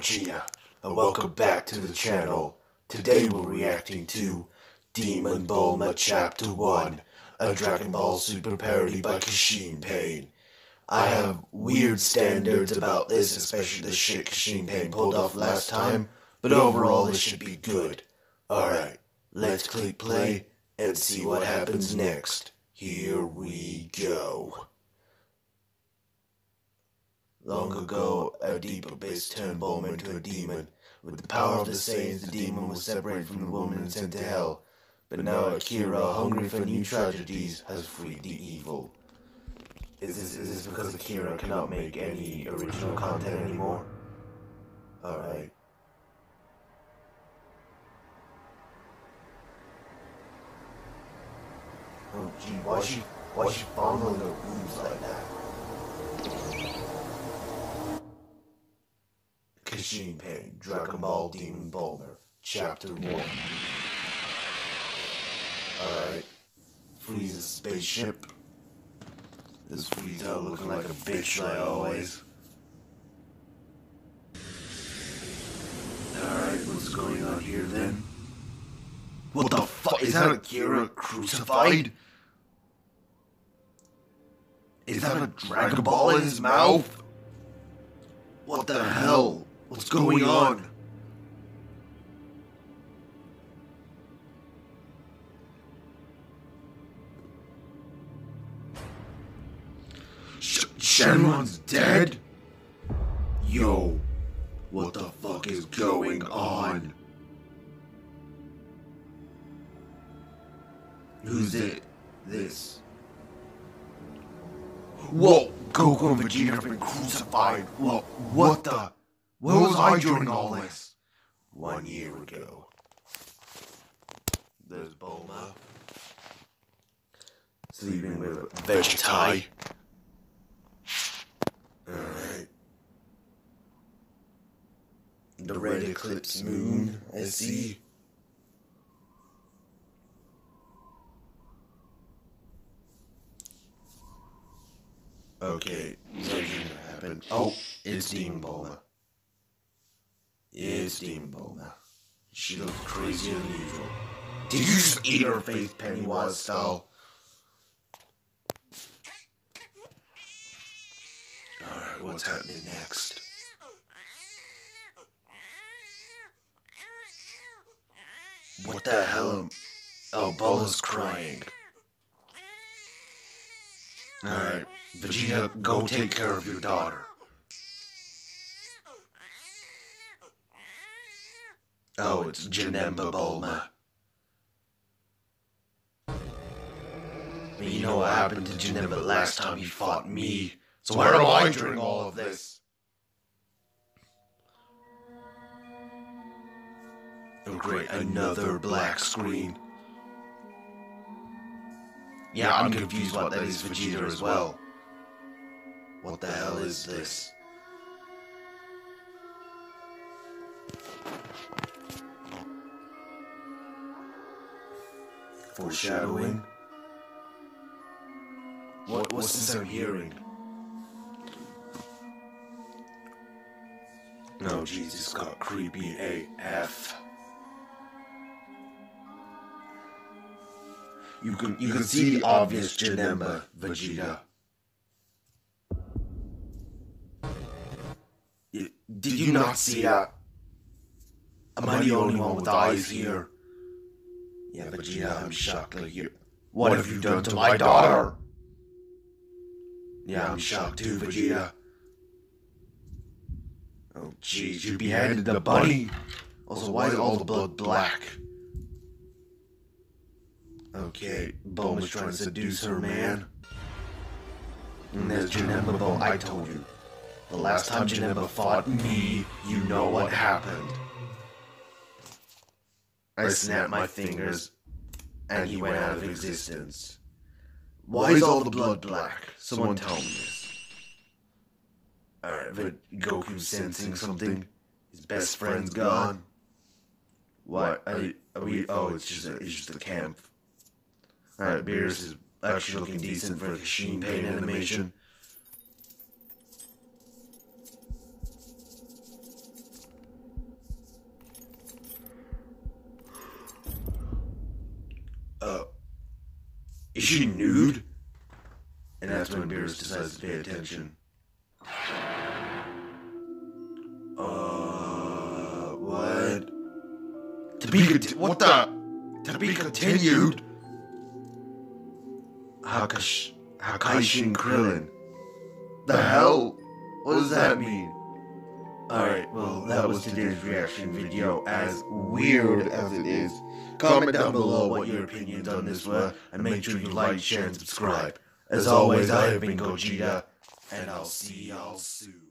Gogeta, and welcome back to the channel. Today we're reacting to Demon Bulma Chapter 1, a Dragon Ball Super parody by Kishinpain. I have weird standards about this, especially the shit Kishinpain pulled off last time, but overall this should be good. Alright, let's click play and see what happens next. Here we go. Long ago, a deep abyss turned Bulma into a demon. With the power of the Saiyans, the demon was separated from the woman and sent to hell. But now Akira, hungry for new tragedies, has freed the evil. Is this, is this because Akira cannot make any original content anymore? Alright. Oh gee, why is she, why she fondling her boobs like that? Kishinpain, Dragon Ball Demon Bulma, Chapter 1. Alright. Frieza's spaceship. This Frieza looking like a bitch like always. Alright, what's going on here then? What the fuck? Is that Akira crucified? Is that a Dragon Ball in his mouth? What the hell? What's going on? Sh- Shenron's dead? Yo, what the fuck is going on? Who's it? This? Whoa, Goku and Vegeta have been crucified. Whoa, what the? Where was I during all this? One year ago. There's Bulma. Sleeping with Vegeta. Alright. The red eclipse moon, I see. Okay, something happened. Oh, it's Demon Bulma. Demon She looks crazier than usual. Did you just eat her face Pennywise style? Alright, what's happening next? What the hell? am- Oh, Bulma's crying. Alright, Vegeta, go take care of your daughter. Oh, oh, it's Janemba Bulma. But you know what happened to Janemba last time he fought me. So where am I during all of this? Oh great, another black screen. Yeah, I'm confused what that is Vegeta as well. What the hell is this? Foreshadowing? What, was this I'm hearing? No, Jesus got creepy AF. You can you can see the obvious Janemba Vegeta. Did you not see that? Am I the only one with eyes here? Yeah, Vegeta, I'm shocked like you. What have you done to my daughter? Yeah, I'm shocked too, Vegeta. Oh, jeez, you beheaded the bunny. Also, why is all the blood black? Okay, Bulma's trying to seduce her man. And mm, there's Janemba Bulma. I told you. The last time Janemba fought me, you know what happened. I snapped my fingers, and he went out of existence. Why is all the blood black? Someone tell me this. Alright, but Goku's sensing something. His best friend's gone. What? Are, are we? Oh, it's just a, it's just a camp. Alright, Beerus is actually looking decent for a Kishinpain animation. Is she nude? And that's when Beerus decides to pay attention. Uh, what? To be conti- what the? To be continued. Hakash, Hakaishin Krillin. The hell? What does that mean? Alright, well, that was today's reaction video, as weird as it is. Comment down below what your opinions on this were, and make sure you like, share, and subscribe. As always, I have been Gogeta, and I'll see y'all soon.